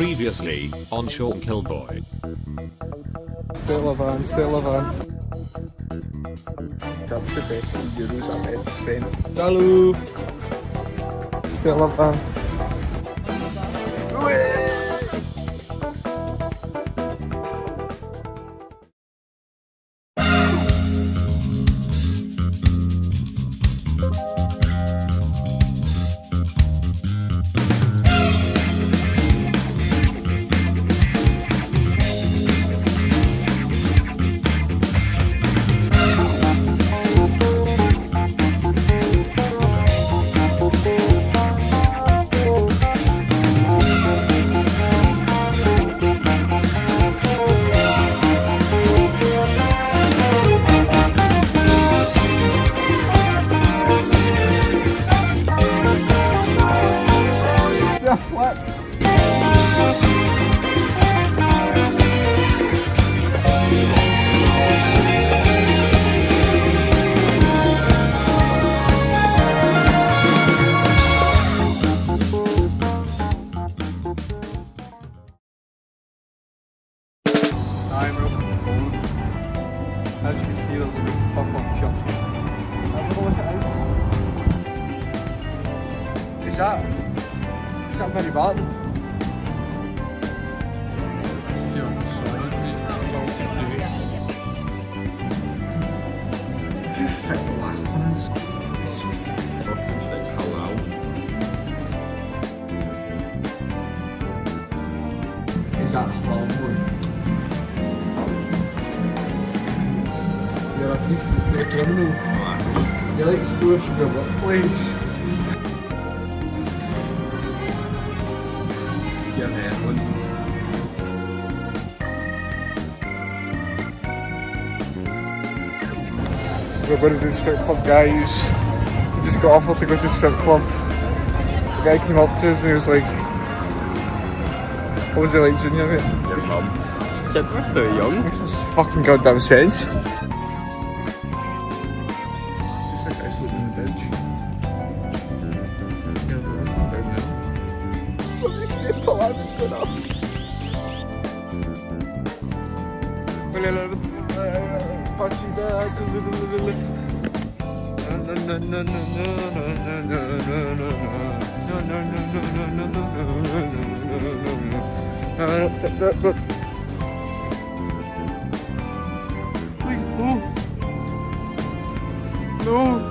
Previously, on Shaun Killboy. Still a van, still a van. Dat is de beste euros aan mij te spelen. Salut! Still a van. I'm open phone. As you can see, there's a big fuck off shot. Have a look at. Is that? Is that very bad? The last one is it's so fucking Is that halal one? You're a thief, you're a criminal. You like stealing from your workplace. You're heroin. We're going to the strip club, guys. We just got offered to go to the strip club. The guy came up to us and he was like, What was he like, Junior? Mate? Your mum. Kid, we're too young. This is fucking goddamn sense. Guy sleeping in the bench. Yeah, there's a down there. Somebody's saying the alarm is going off. Please. No. No.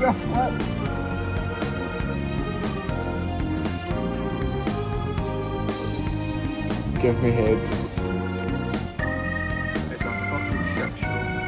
Give me head. It's a fucking shit show.